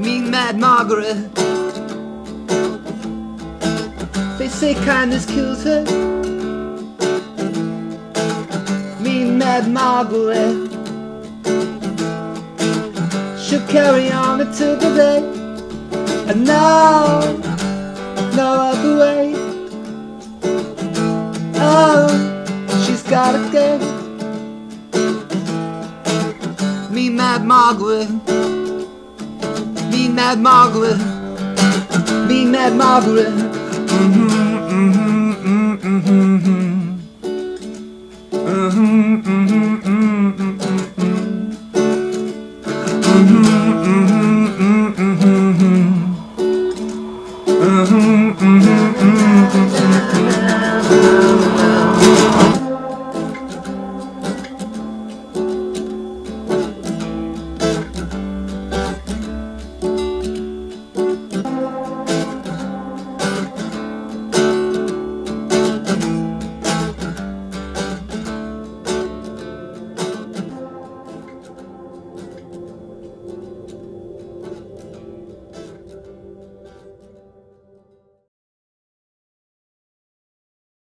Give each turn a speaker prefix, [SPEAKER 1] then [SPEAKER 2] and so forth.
[SPEAKER 1] Mean mad Margaret. They say kindness kills her. Me Mad Margaret. She'll carry on until the day, and now no other way. Oh, she's gotta go. Me Mad Margaret. Mad Margaret. Me Mad Margaret.